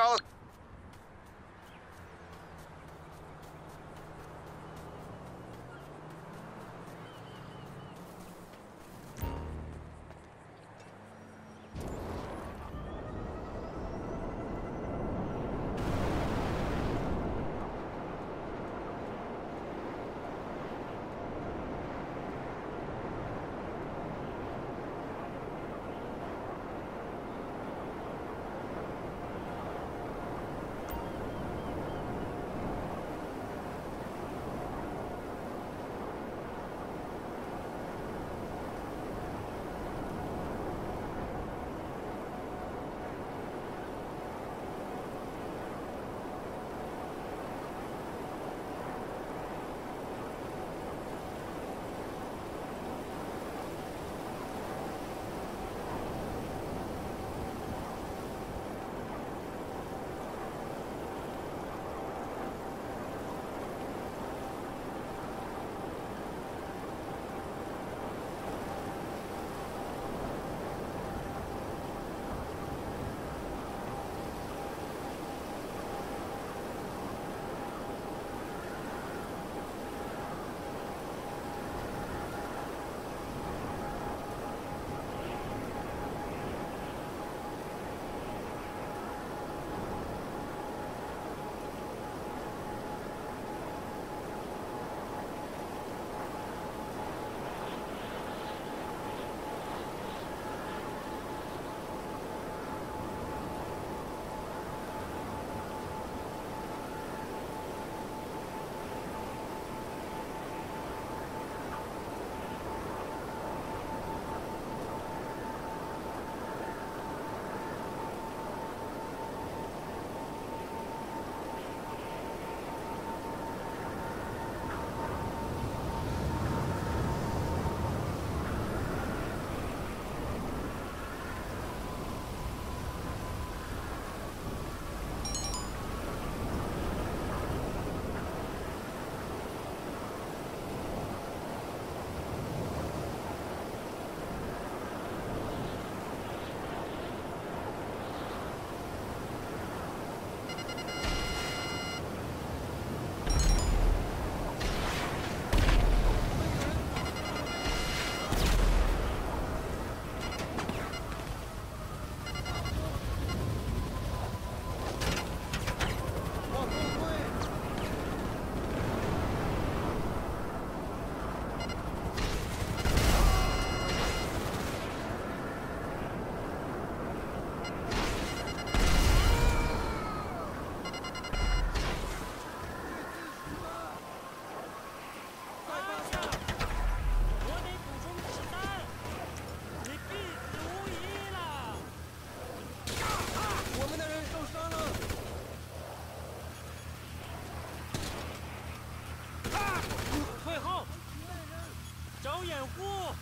call us. 有掩护